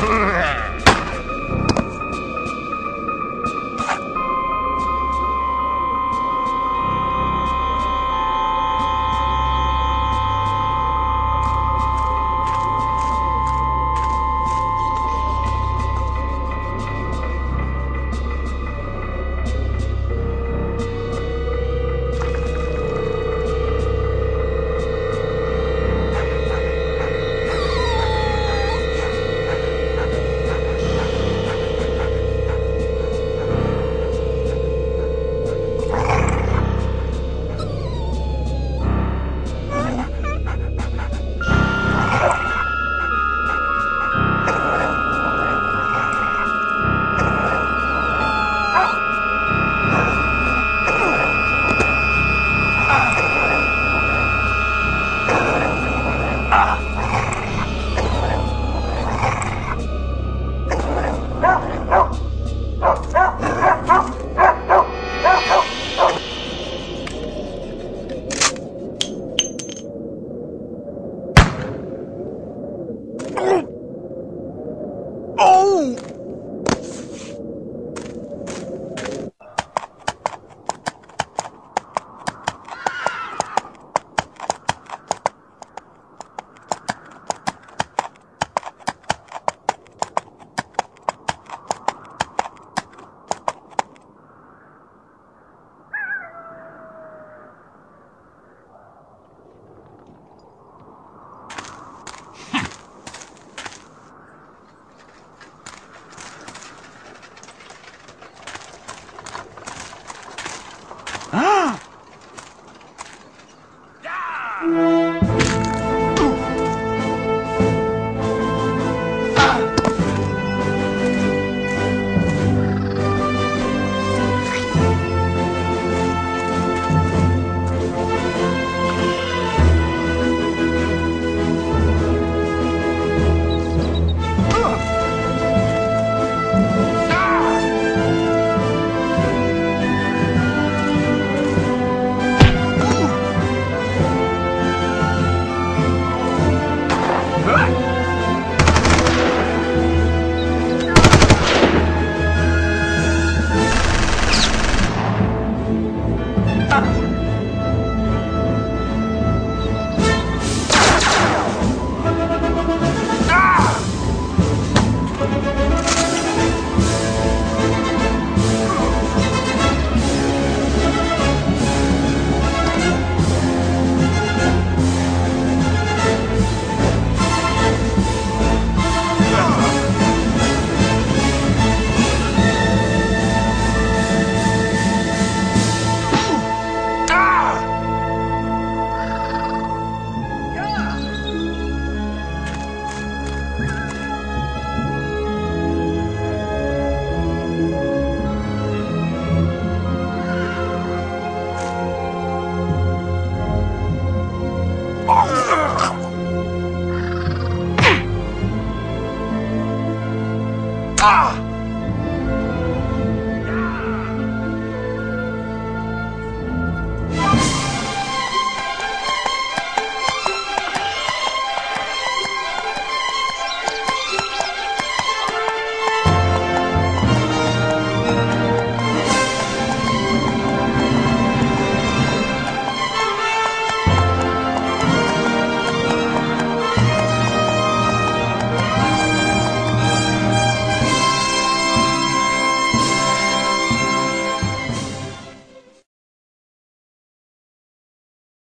Grrrr! boom.